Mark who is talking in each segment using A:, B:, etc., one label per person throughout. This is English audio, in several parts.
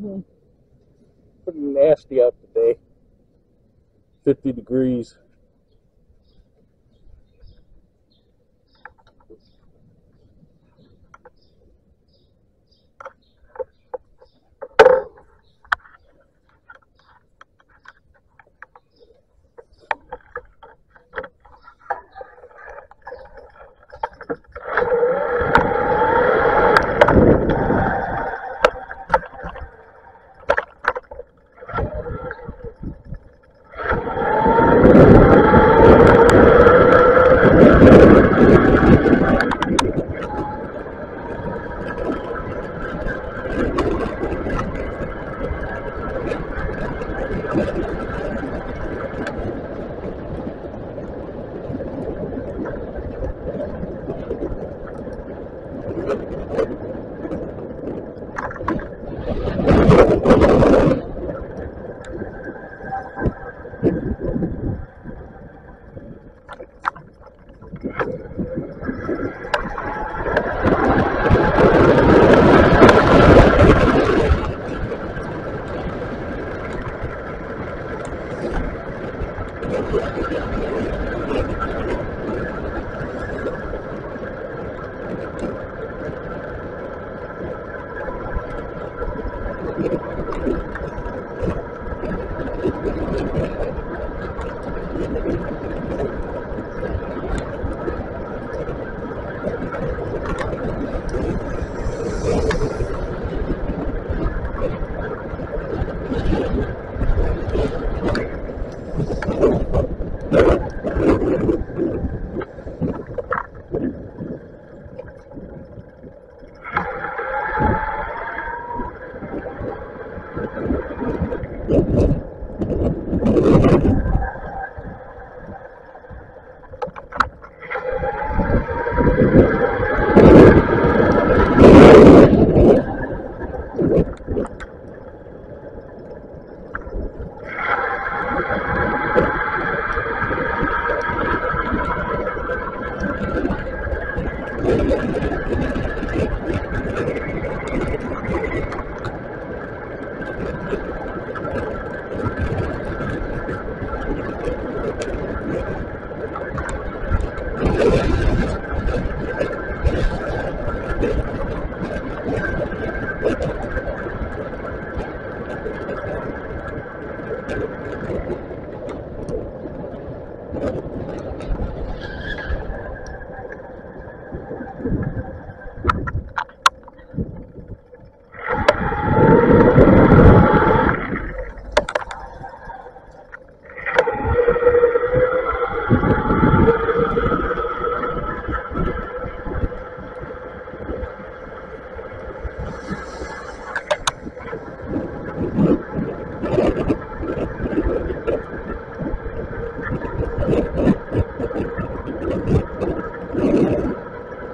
A: Mm-hmm. Pretty nasty out today. 50 degrees.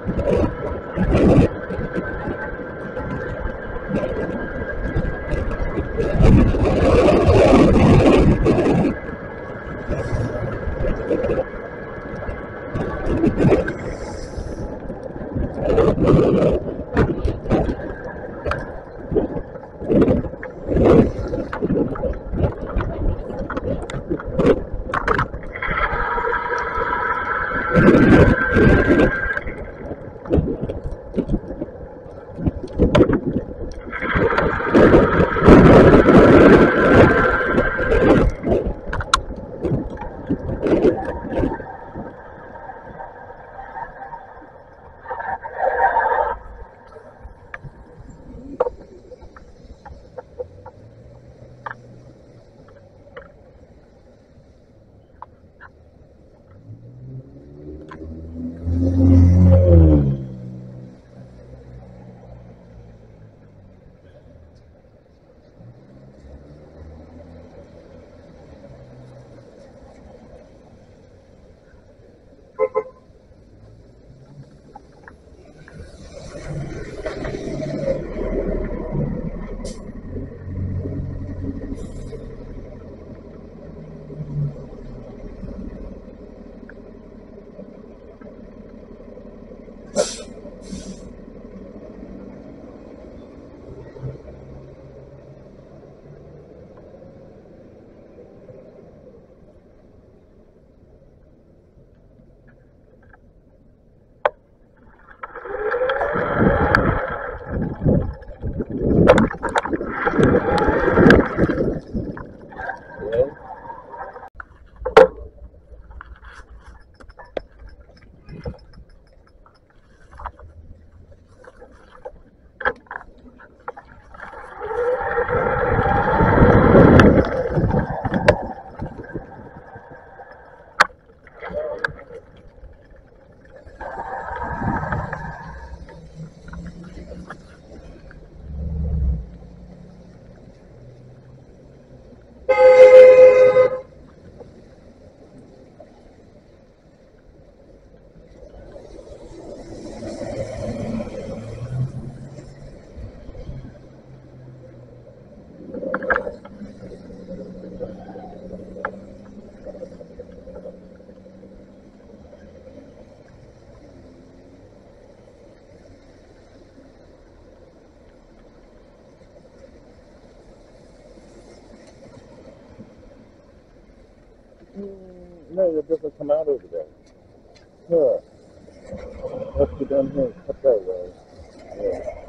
A: you No, it doesn't come out over there. Yeah. Let's go down here cut that way. Yeah.